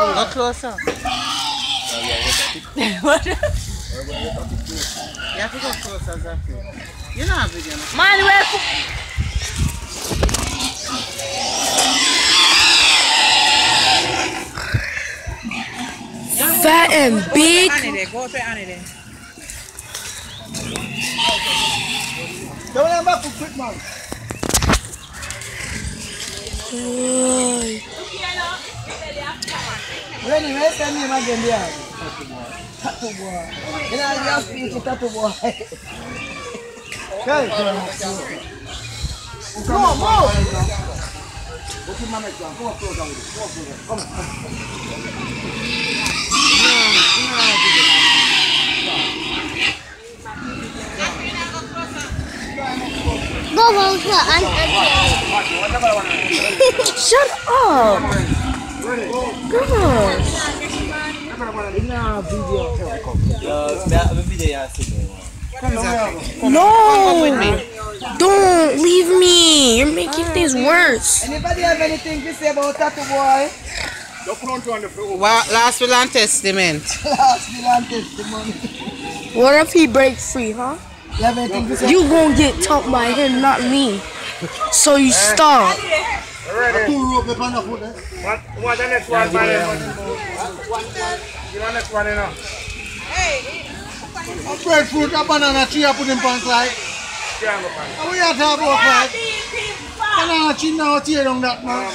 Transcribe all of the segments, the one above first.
Olha o croissant. Já croissant, já big é... Fat and big. Don't man. Wewe nimeweka mimi magendo yangu. Tatu bwana. Ila jafi tatu bwana. Kai kwa mkuu. Ukamwona. Ukimama kwa kwa kwa kwa kwa kwa. Go, go, go. I'm, I'm Shut up. Oh Gosh. No. Don't leave me. You're making things worse. Anybody have anything to say about tattoo boy? Well, last will and testament. Last will and testimony. What if he breaks free, huh? You have anything to say? You gonna get taught by him, not me. So you stop. Aturu umepanda kule. Mwadane kwa pale Jilane kwa neno. Hey. Food hapa na nachi hapo ni mpanza. Kiango pana. Au ya tabu kwa. Kana nachi na oti long that man.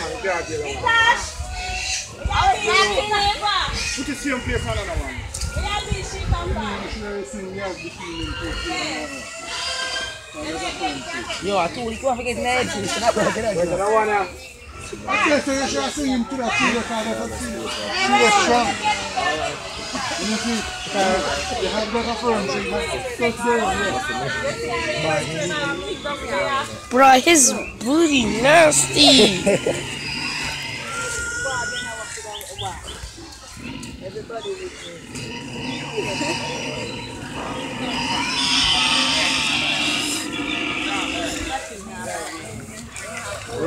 Kuti sio mpia sana na wana. Ila Yo, I told you to forget name. It's not going to get it. Another one, yeah. Okay, so you should see him to that tree because that's a. She was strong. You see, uh, you have better friends. You have close. Bro, his booty nasty. We good? I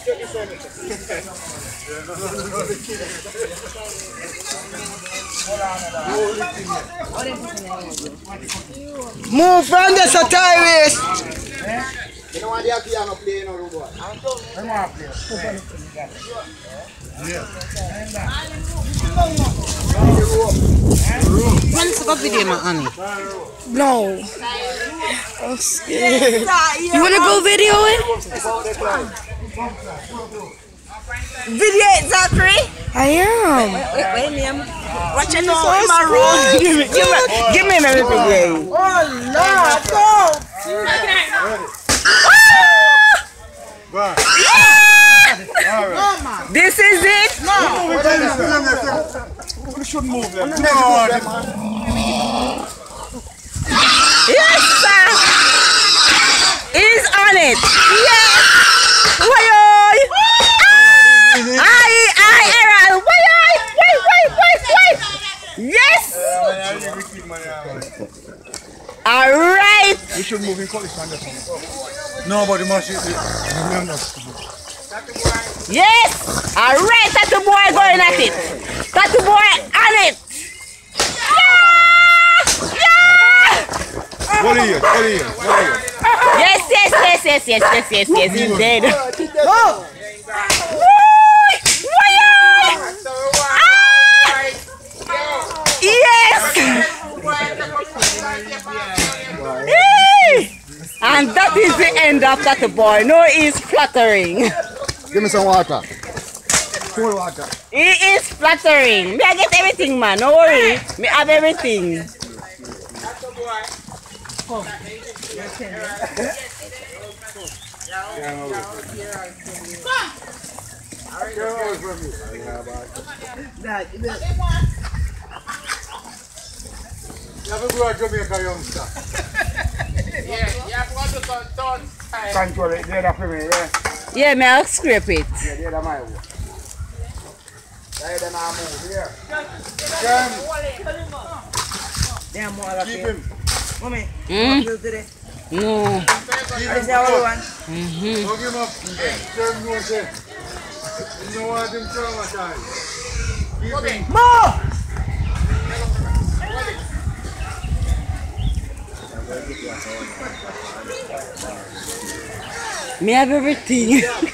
Move from the Satiris. You know why they have piano playing or what? I want to play. When is the video, my honey? No. I'm scared. You wanna go video it? Video it, Zachary. I am. Wait, wait, name. Watch it now. In my room. Give me, give me, give me my video. Oh, Lord, no. This is it. We should move them. Yes, sir. He's on it. Yes. Why, Aye, aye, Aaron. Why, wait, wait, wait, wait. Yes. All right. We should move in college on this one. No, but the must Yes. All right. Tattoo boy going at it. Tattoo boy on it. Yeah. Yeah. What are you? What are you? What are you? Yes, yes, yes, yes, yes, yes, yes, yes. He's dead. Go. Yes! Yay! And that is the end of that boy. No, he's fluttering. Give me some water. Cool water. He is fluttering. Me, I get everything, man. No worry. Me have everything. You have to go to Jamaica, youngster. yeah, you have to go to town. Control it, there for me, yeah. Yeah, me, I'll scrape it. Yeah, there my work. There, then I move, yeah. Jam. There, more of Keep him. Mommy, mm. what do you No. Keep him up. Mm -hmm. Don't give him up. Tell him no, sir. You don't want him traumatized. Keep him. More! Me have everything.